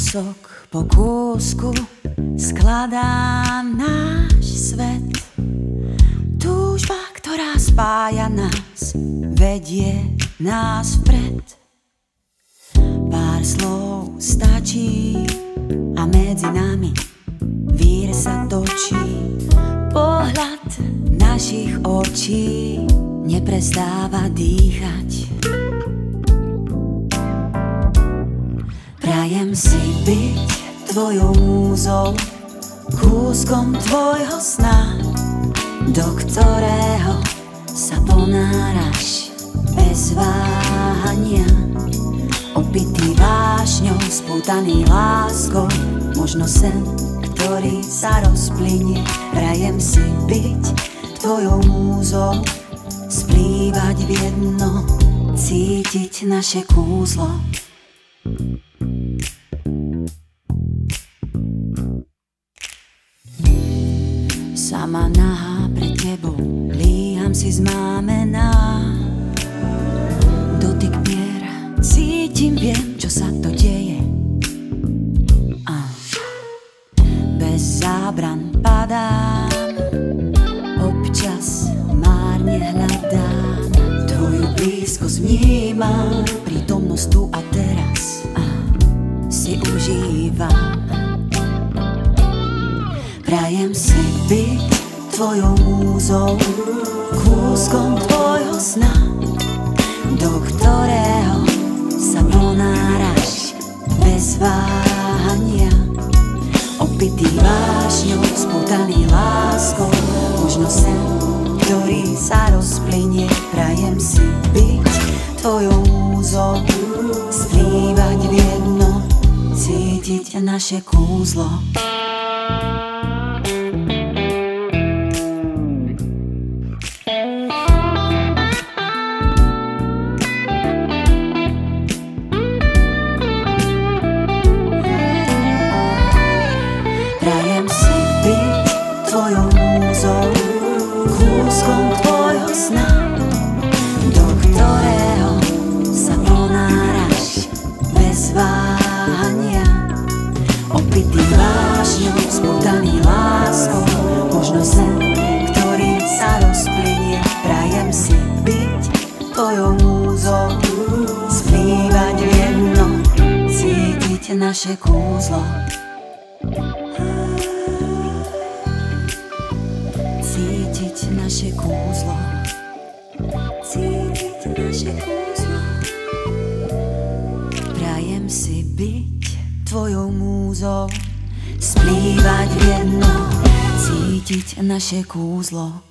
Kúsok po kúsku skladám náš svet. Túžba, ktorá spája nás, vedie nás vpred. Pár slov stačí a medzi nami vír sa točí. Pohľad našich očí neprestáva dýchať. Prajem si byť tvojou múzou, kúskom tvojho sna, do ktorého sa ponáraš bez váhania. Opitý vášňou, spútaný láskou, možno sen, ktorý sa rozplynie. Prajem si byť tvojou múzou, splývať v jedno, cítiť naše kúzlo. Sama nahá pred tebou, líham si zmámená. Dotyk pier, cítim, viem, čo sa to deje. A bez zábran padám, občas márne hľadám. Tvoju blízko vnímam, prítomnosť tu a teraz. A si užívam. Prajem si byť tvojou múzou, kúskom tvojho sna, do ktorého sa ponáraš bez váhania. Opitý vášňou, spútaný láskou, možno sen, ktorý sa rozplynie. Prajem si byť tvojou múzou, splývať v jedno, cítiť naše kúzlo. Naše kúzlo. Cítiť naše kúzlo. Cítiť naše kúzlo. Prajem si byť tvojou múzou. Splývať v jedno. Cítiť naše kúzlo